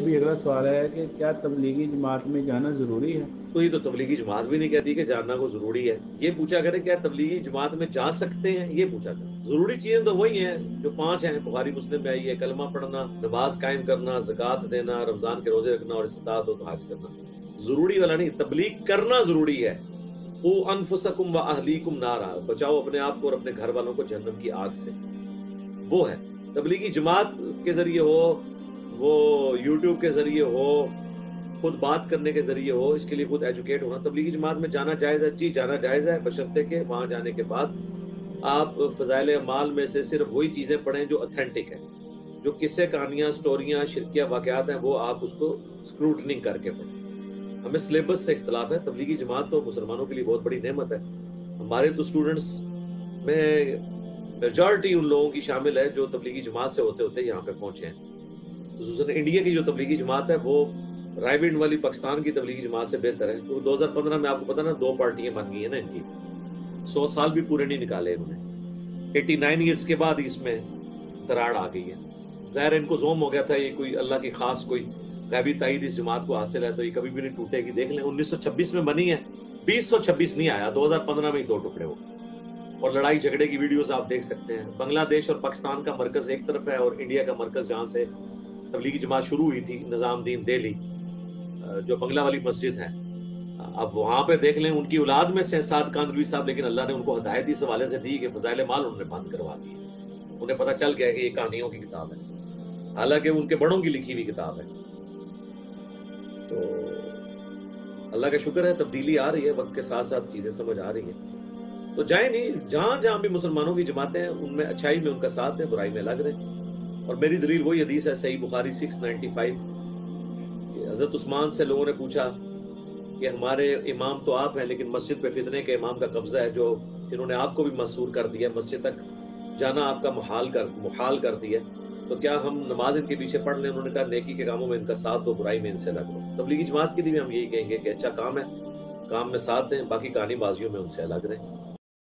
भी अगला सवाल है कि क्या तबलीगी जमात में जाना ज़रूरी है? कोई तो तबलीगी जमात भी नहीं कहती कि जानना को ज़रूरी है। ये पूछा करे, क्या तबलीगी जमात में जा सकते हैं? ये पूछा करे। ज़रूरी चीज़ें तो वही हैं, जो पाँच हैं, बुखारी, मुस्लिम में आई है कलमा पढ़ना, नमाज़ कायम करना, जक़ात देना, रमज़ान के रोज़े रखना और इस्तात हो तो हाज करना। ज़रूरी वाला नहीं, तबलीग करना ज़रूरी है। वो अनफुसकुम व अहलीकुम नारा, बचाओ अपने आप को और अपने घर वालों को जन्नत की आग से। वो है। तबलीगी जमात के ज़रिए हो वो यूट्यूब के ज़रिए हो, खुद बात करने के ज़रिए हो, इसके लिए खुद एजुकेट होना, तबलीगी जमात में जाना जायज़ है, जी जाना जायज़ है, बशर्ते के वहाँ जाने के बाद आप फ़जाइल माल में से सिर्फ़ वही चीज़ें पढ़ें जो अथेंटिक है, जो किस्से, कहानियाँ, स्टोरियाँ, शिरकिया वाक़ात हैं, वो आप उसको स्क्रूटनिंग करके पढ़ें। हमें सिलेबस से इख्तलाफ है, तबलीगी जमात तो मुसलमानों के लिए बहुत बड़ी नेमत है। हमारे तो स्टूडेंट्स में मेजॉरिटी उन लोगों की शामिल है जो तबलीगी जमात से होते होते यहाँ पे पहुँचे हैं। इंडिया की जो तबलीगी जमात है, वो रायविंड वाली पाकिस्तान की तबलीगी जमात से बेहतर है। तो 2015 में आपको पता ना, दो पार्टियाँ बन गई है ना इनकी। सौ साल भी पूरे नहीं निकाले इन्होंने। 89 ईयर्स के बाद इसमें दराड़ आ गई है। ज़ाहिर इनको जोम हो गया था, ये कोई अल्लाह की खास कोई गैबी तईद इस जमात को हासिल है तो ये कभी भी नहीं टूटेगी। देख लें 1926 में बनी है। 2026 नहीं आया 2015 में ही दो टुकड़े हो। और लड़ाई झगड़े की वीडियोस आप देख सकते हैं। बांग्लादेश और पाकिस्तान का मरकज एक तरफ़ है और इंडिया का मरकज जहाँ से तबलीगी जमात शुरू हुई थी निज़ामुद्दीन दिल्ली जो बंगला वाली मस्जिद है। अब वहाँ पे देख लें, उनकी औलाद में से साद कानवी साहब, लेकिन अल्लाह ने उनको हदायत इस हवाले से दी कि फजाइल माल उन्होंने बंद करवा दी उन्हें पता चल गया कि ये कहानियों की किताब है। हालाँकि उनके बड़ों की लिखी हुई किताब है। तो अल्लाह का शुक्र है, तब्दीली आ रही है, वक्त के साथ साथ चीज़ें समझ आ रही है। तो जाए नहीं जहाँ जहाँ भी मुसलमानों की जमातें हैं, उनमें अच्छाई में उनका साथ है, बुराई में लग रहे। और मेरी दलील वही हदीस है, सही बुखारी सिक्स नाइनटी फाइव हज़रत उस्मान से लोगों ने पूछा कि हमारे इमाम तो आप हैं, लेकिन मस्जिद पे फितने के इमाम का कब्जा है जो इन्होंने आपको भी मसूर कर दिया मस्जिद तक जाना आपका मुहाल कर मुहाल कर दिया तो क्या हम नमाज़ इनके पीछे पढ़ लें? उन्होंने कहा, नेकी के कामों में इनका साथ दो, बुराई में इनसे लग लो तबलीगी जमात के लिए भी हम यही कहेंगे कि अच्छा काम है, काम में साथ दें, बाकी कहानी बाजियों में उनसे अलग रहें।